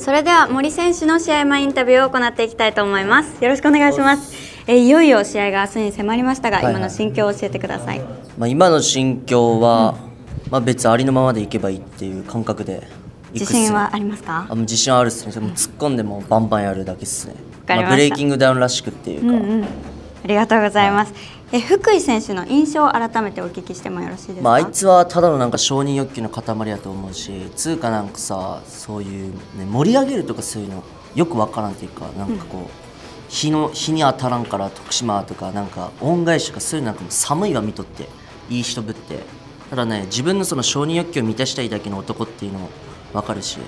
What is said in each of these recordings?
それでは森選手の試合前インタビューを行っていきたいと思います。よろしくお願いします。えいよいよ試合が明日に迫りましたが、はいはい、今の心境を教えてください、まあ、今の心境は、うん、まあ、別ありのままでいけばいいっていう感覚で自信はありますか？あ自信はあるっすね。も突っ込んでもバンバンやるだけっすね、まあ、ブレイキングダウンらしくっていうか、うんうん、ありがとうございます、はいえ福井選手の印象を改めてお聞きしてもよろしいですか、まあ、あいつはただのなんか承認欲求の塊やと思うしつうかなんかさそういう、ね、盛り上げるとかそういうのよくわからんっていうかなんかこう、うん、日の日に当たらんから徳島とかなんか恩返しとかそういうなんかも寒いが見とっていい人ぶって。ただね自分のその承認欲求を満たしたいだけの男っていうのも分かるし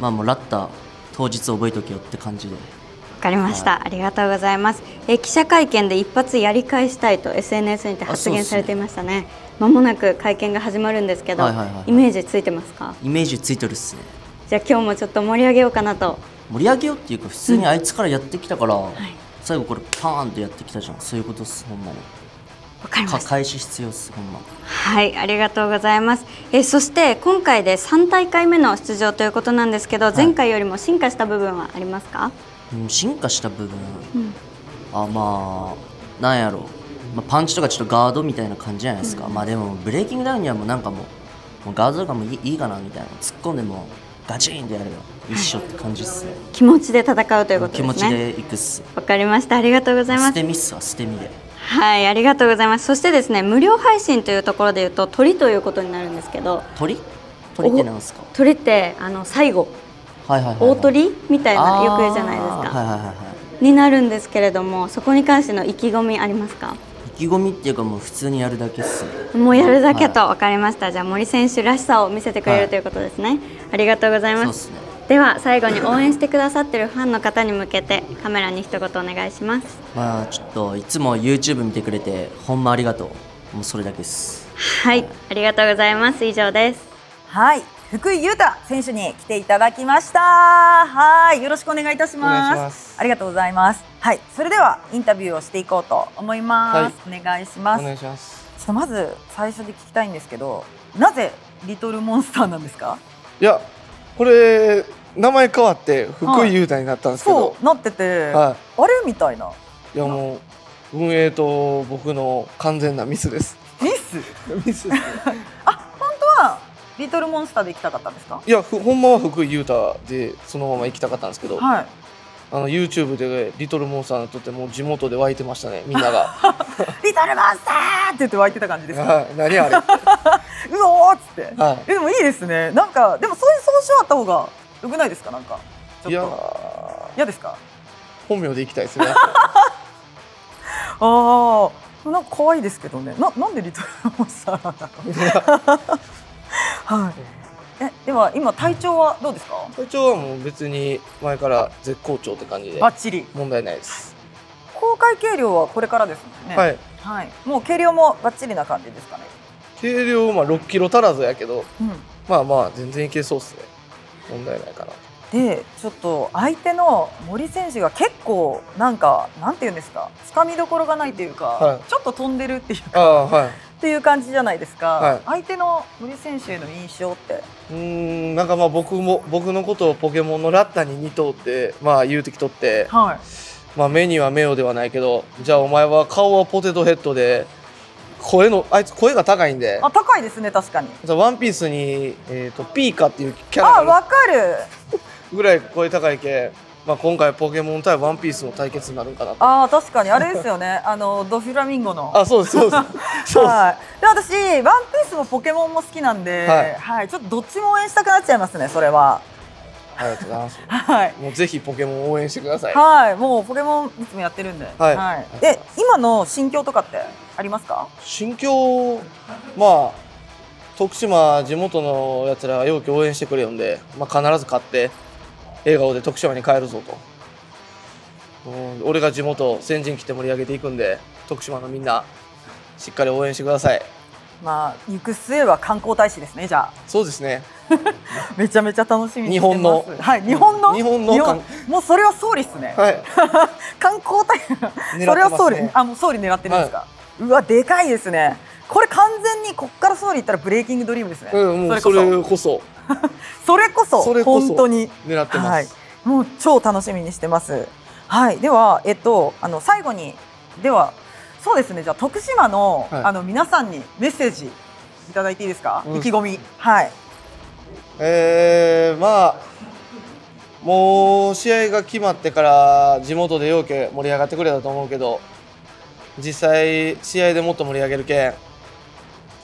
まあもうラッタ当日覚えとけよって感じで。かりました、はい、ありがとうございます。え記者会見で一発やり返したいと SNS にて発言されていましたね。まもなく会見が始まるんですけど、はいはいはいはい、イメージついてますか？イメージついてるっすね。じゃあ今日もちょっと盛り上げようかなと。盛り上げようっていうか普通にあいつからやってきたから、うんはい、最後これパーンとやってきたじゃん。そういうことっすほんまに。わかりまし返し必要っすほんま。はいありがとうございます。えそして今回で3大会目の出場ということなんですけど、はい、前回よりも進化した部分はありますか？進化した部分、うん、あまあなんやろ。う、まあ、パンチとかちょっとガードみたいな感じじゃないですか、うん、まあでもブレイキングダウンにはもうなんかもうもうガードとかもいいかなみたいな。突っ込んでもガチンとやるよ。一緒って感じっすね、気持ちで戦うということですね。気持ちでいくっす。わかりました。ありがとうございます。捨て身っすわ捨て身で。はいありがとうございます。そしてですね無料配信というところでいうと鳥ということになるんですけど。鳥？鳥ってなんですか？鳥ってあの最後。はいはいはい大鳥みたいなよく言うじゃないですか、はいはいはいはい、になるんですけれどもそこに関しての意気込みありますか？意気込みっていうかもう普通にやるだけっすもうやるだけと分かりました、はい、じゃあ森選手らしさを見せてくれるということですね、はい、ありがとうございます、ね、では最後に応援してくださってるファンの方に向けてカメラに一言お願いします。まあちょっといつも YouTube 見てくれてほんまありがとう。もうそれだけです。はい、ありがとうございます。以上です。はい福井優太選手に来ていただきました。はいよろしくお願いいたします。ありがとうございます。はいそれではインタビューをしていこうと思います、はい、お願いします。お願いします。ちょっとまず最初で聞きたいんですけどなぜリトルモンスターなんですか？いやこれ名前変わって福井優太になったんですけど、はい、なってて、はい、あれみたいな。いやもう運営と僕の完全なミスです。ミス？ミスリトルモンスターで行きたかったんですか？いやほんまは福井優太でそのまま行きたかったんですけど、はい、あの YouTube でリトルモンスターのとっても地元で湧いてましたねみんなが。リトルモンスターって言って湧いてた感じですか、はい、何あれ？うおーっつって、はい、えでもいいですね。なんかでもそういう総称あった方がよくないですか？なんかいや嫌ですか？本名で行きたいですね。ああなんか可愛いですけどね。ななんでリトルモンスターなんだろう？はい。えでは今体調はどうですか？体調はもう別に前から絶好調って感じで。バッチリ。問題ないです。公開計量はこれからですもんね。はい。はい。もう計量もバッチリな感じですかね？計量まあ6キロ足らずやけど、うん、まあまあ全然いけそうですね。問題ないかな。でちょっと相手の森選手が結構なんかなんていうんですか？つかみどころがないというか、はい、ちょっと飛んでるっていうか、はい、っていう感じじゃないですか、はい、相手の森選手への印象って。うんなんかまあ僕も僕のことをポケモンのラッタに似とってまあ言うてきとって、はい、まあ目には目をではないけどじゃあお前は顔はポテトヘッドで声のあいつ声が高いんで。あ高いですね確かに。ワンピースに、えーと、ピーカっていうキャラあわかる。ぐらい声高いけまあ、今回ポケモン対ワンピースの対決になるかなああ確かにあれですよね あのドフィラミンゴのあそうですそうです はいで私ワンピースもポケモンも好きなんで、はい、はい、ちょっとどっちも応援したくなっちゃいますねそれはありがとうございます。はい。もうぜひポケモン応援してください。はい。もうポケモンいつもやってるんで。はい。はい、で、今の心境とかってありますか？心境、まあ徳島地元のやつらよく応援してくれるんで、まあ必ず勝って笑顔で徳島に帰るぞと。俺が地元先陣切って盛り上げていくんで徳島のみんなしっかり応援してください。まあ行く末は観光大使ですねじゃあ。そうですね。めちゃめちゃ楽しみ日本のはい日本の日本のもうそれは総理ですね。はい。観光大使、ね、それは総理あもう総理狙ってるんですか、はい、うわでかいですね。これ完全にここから総理行ったらブレイキングドリームですね、うん、もうそれこそ それこそ本当に。狙ってます、はい、もう超楽しみにしてます。はい。ではえっとあの最後にではそうですね。じゃあ徳島の、はい、あの皆さんにメッセージいただいていいですか、うん、意気込み。はい。えー、まあもう試合が決まってから地元でようけ盛り上がってくれたと思うけど実際試合でもっと盛り上げるけん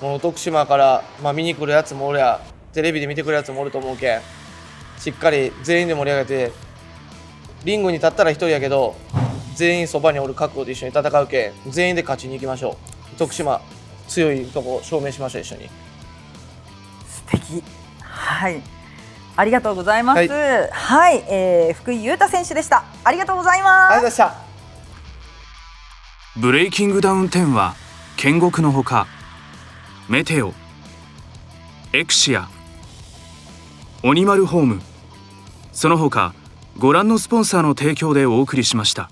もう徳島から、まあ、見に来るやつもおりゃテレビで見てくるやつもおると思うけんしっかり全員で盛り上げてリングに立ったら1人やけど全員そばにおる覚悟で一緒に戦うけん全員で勝ちに行きましょう徳島強いとこ証明しましょう一緒に素敵はいありがとうございます。はい、はい、えー、福井優太選手でした。ありがとうございます。ありがとうございました。ブレイキングダウン10は県国のほかメテオエクシアオニマルホームその他ご覧のスポンサーの提供でお送りしました。